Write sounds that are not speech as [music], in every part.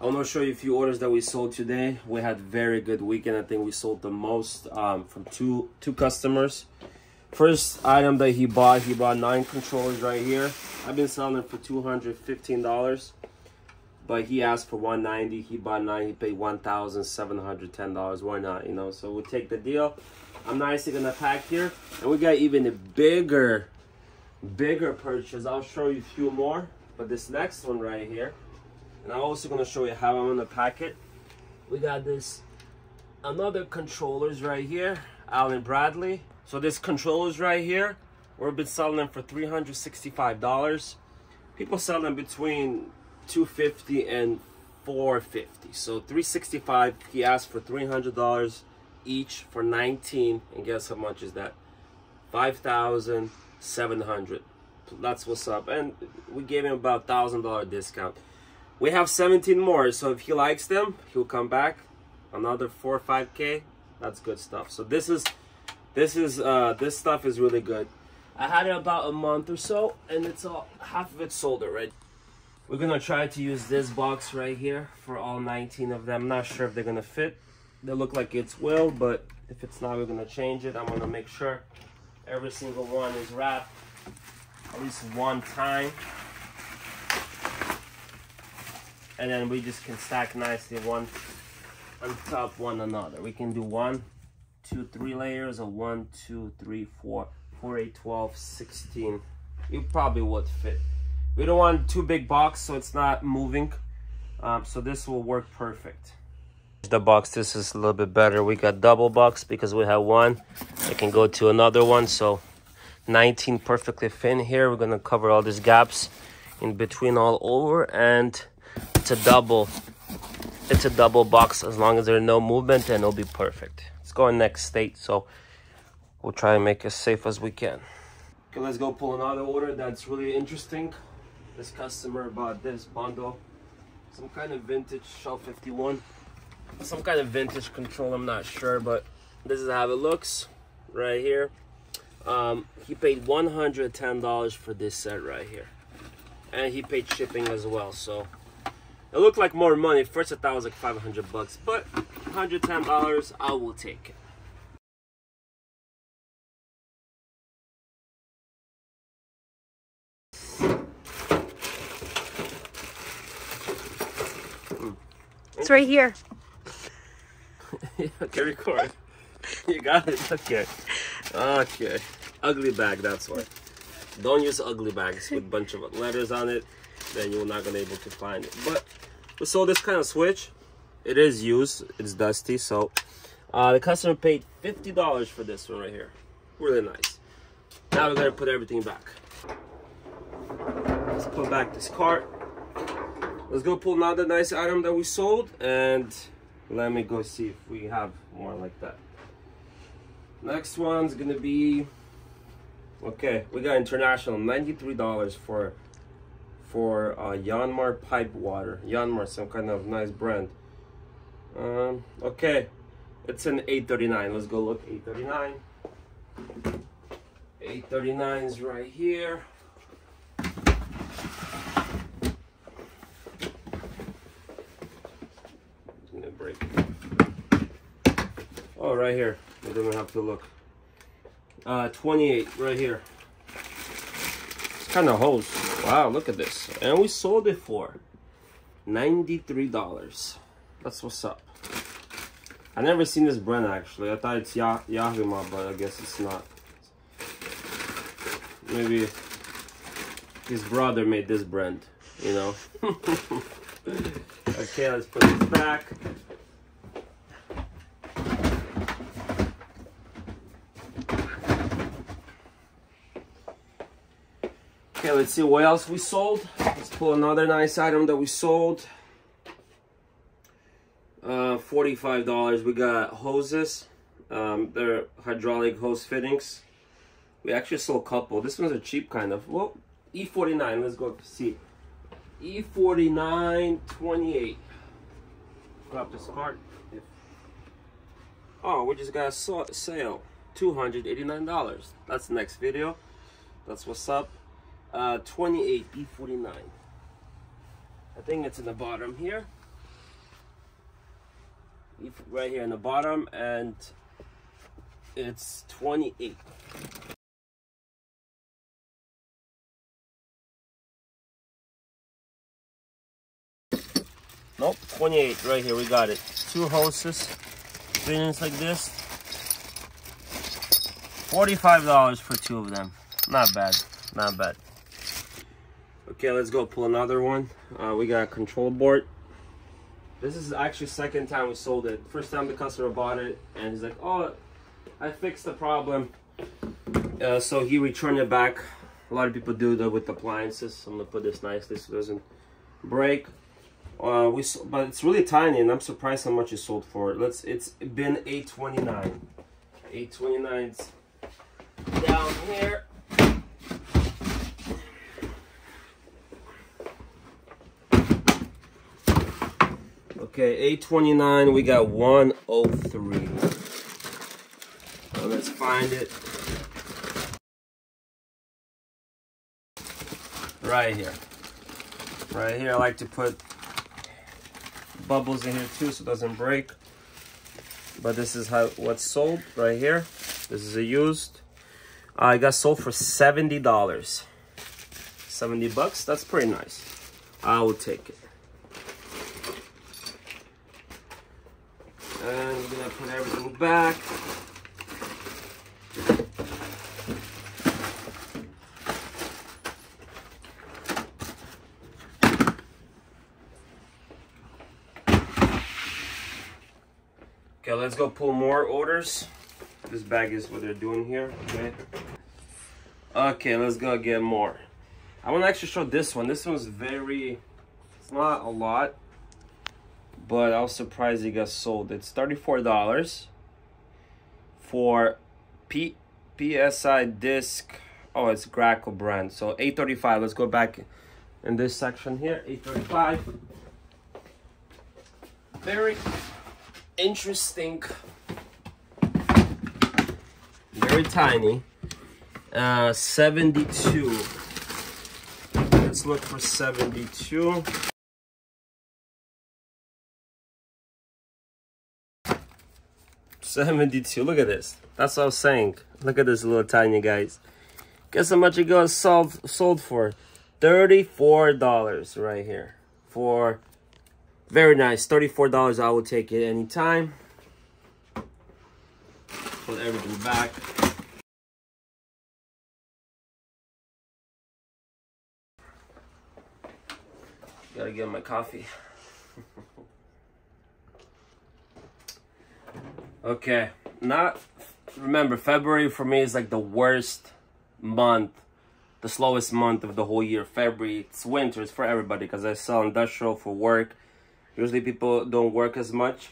I want to show you a few orders that we sold today. We had very good weekend. I think we sold the most um, from two two customers. First item that he bought, he bought nine controllers right here. I've been selling for hundred fifteen dollars, but he asked for one ninety. He bought nine. He paid one thousand seven hundred ten dollars. Why not? You know. So we'll take the deal. I'm nicely gonna pack here, and we got even a bigger, bigger purchase. I'll show you a few more, but this next one right here, and I'm also gonna show you how I'm gonna pack it. We got this another controllers right here, Allen Bradley. So this controllers right here, we've been selling them for $365. People sell them between 250 and 450. So 365, he asked for $300 each for 19 and guess how much is that 5700 that's what's up and we gave him about thousand dollar discount we have 17 more so if he likes them he'll come back. Another four or five k that's good stuff. So this is this is uh this stuff is really good. I had it about a month or so and it's all half of it sold already. We're gonna try to use this box right here for all 19 of them. Not sure if they're gonna fit. They look like it's will but if it's not we're gonna change it. I'm gonna make sure every single one is wrapped at least one time and then we just can stack nicely one on top one another. We can do one two three layers of one two three four four eight 12 16 you probably would fit. We don't want too big box so it's not moving. Um, so this will work perfect. The box this is a little bit better. We got double box because we have one. It can go to another one. So 19 perfectly fit here. We're gonna cover all these gaps in between all over. And it's a double it's a double box as long as there's no movement and it'll be perfect. Let's go in next state so we'll try and make as safe as we can. Okay let's go pull another order that's really interesting. This customer bought this bundle. Some kind of vintage shell 51 some kind of vintage control i'm not sure but this is how it looks right here. Um, he paid 110 dollars for this set right here. And he paid shipping as well so it looked like more money first i thought it was like 500 bucks but 110 dollars i will take it It's right here. [laughs] okay, record. You got it. Okay. Okay. Ugly bag, that's why. Don't use ugly bags with a bunch of letters on it. Then you're not gonna able to find it. But we saw this kind of switch. It is used. It's dusty. So uh, the customer paid fifty dollars for this one right here. Really nice. Now we're gonna put everything back. Let's put back this cart. Let's go pull another nice item that we sold and let me go see if we have more like that. Next one's gonna be okay. We got international ninety-three dollars for for uh, Yanmar pipe water. Yanmar, some kind of nice brand. Um, okay, it's an eight thirty-nine. Let's go look eight thirty-nine. Eight thirty-nine is right here. gonna break. Oh, right here. I don't have to look. Uh, 28 right here. Kind of hose. Wow, look at this. And we sold it for $93. That's what's up. I never seen this brand actually. I thought it's Yah Yahima, but I guess it's not. Maybe his brother made this brand, you know. [laughs] okay, let's put this back. Okay, let's see what else we sold. Let's pull another nice item that we sold. Uh, $45. We got hoses. Um, they're hydraulic hose fittings. We actually sold a couple. This one's a cheap kind of. Well, E49. Let's go see. E49 28. Grab this card. Oh, we just got a sale. $289. That's the next video. That's what's up. Uh, 28 E49. I think it's in the bottom here. right here in the bottom and it's 28 nope 28 right here we got it. Two hoses finish like this. $45 for two of them. Not bad not bad okay let's go pull another one uh, we got a control board this is actually second time we sold it. First time the customer bought it, and he's like, "Oh, I fixed the problem." Uh, so he returned it back. A lot of people do that with appliances. I'm gonna put this nicely so it doesn't break. Uh, we but it's really tiny, and I'm surprised how much it sold for. Let's. It's been 8.29. 8.29 down here. Okay, 829, we got 103. let's find it. Right here. Right here, I like to put bubbles in here too so it doesn't break. But this is how what's sold right here. This is a used. Uh, I got sold for $70. 70 bucks, that's pretty nice. I will take it. And we're gonna put everything back. Okay, let's go pull more orders. This bag is what they're doing here, okay? Okay, let's go get more. I want to actually show this one. This one's very, it's not a lot, but I was surprised it got sold. It's $34 for P PSI disc. Oh, it's Graco brand. So 835. Let's go back in this section here. 835. Very interesting. Very tiny. Uh, 72. Let's look for 72. 72. Look at this. That's what I was saying. Look at this little tiny guys. Guess how much it got sold, sold for? $34 right here. For very nice. $34. I will take it anytime. Put everything back. Gotta get my coffee. [laughs] Okay, not remember February for me is like the worst month, the slowest month of the whole year. February, it's winter, it's for everybody because I sell industrial for work. Usually people don't work as much.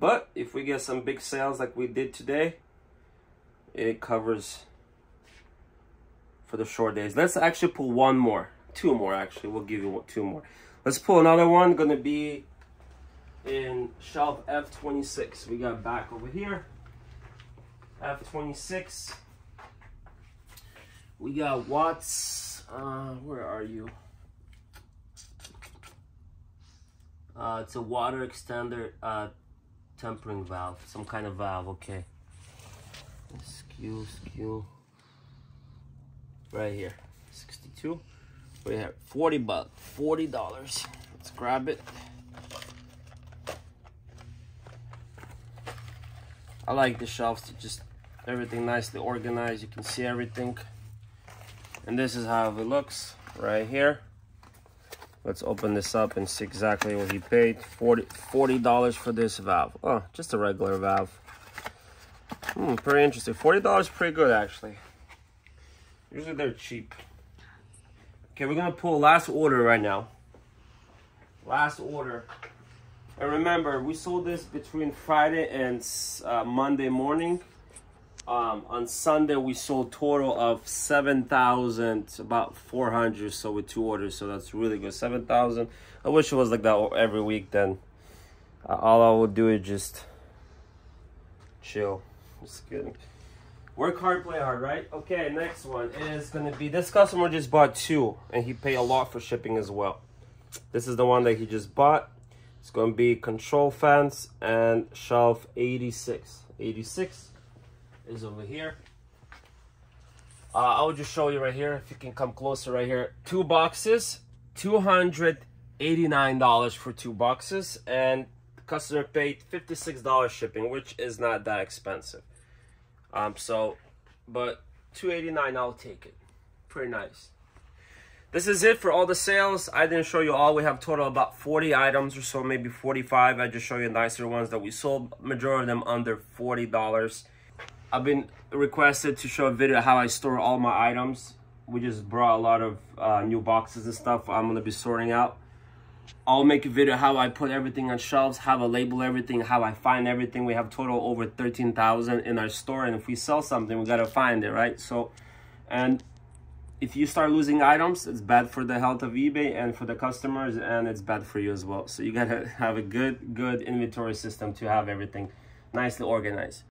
But if we get some big sales like we did today, it covers for the short days. Let's actually pull one more. Two more actually. We'll give you two more. Let's pull another one. Gonna be in shelf F26. We got back over here. F26. We got Watts. Uh, where are you? Uh, it's a water extender uh, tempering valve. Some kind of valve, okay. Skew, skew. Right here. 62. We have 40 bucks. $40. Let's grab it. I like the shelves to just everything nicely organized. You can see everything. And this is how it looks right here. Let's open this up and see exactly what he paid. 40 $40 for this valve. Oh, just a regular valve. Hmm, pretty interesting. $40 pretty good actually. Usually they're cheap. Okay, we're gonna pull last order right now. Last order. And remember, we sold this between Friday and uh, Monday morning. Um, on Sunday, we sold total of 7,000, about 400, so with two orders, so that's really good. 7,000. I wish it was like that every week, then uh, all I would do is just chill. Just kidding. Work hard, play hard, right? Okay, next one is going to be, this customer just bought two, and he paid a lot for shipping as well. This is the one that he just bought. It's going to be control fence and shelf 86. 86 is over here. Uh, I'll just show you right here. If you can come closer right here. Two boxes, $289 for two boxes. And customer paid $56 shipping, which is not that expensive. Um, so, but 289 I'll take it. Pretty nice. This is it for all the sales. I didn't show you all. We have total about 40 items or so, maybe 45. I just show you nicer ones that we sold. Majority of them under $40. I've been requested to show a video how I store all my items. We just brought a lot of uh, new boxes and stuff I'm gonna be sorting out. I'll make a video how I put everything on shelves, how I label everything, how I find everything. We have total over 13,000 in our store. And if we sell something, we gotta find it, right? So, and if you start losing items, it's bad for the health of eBay and for the customers, and it's bad for you as well. So you gotta [laughs] have a good, good inventory system to have everything nicely organized.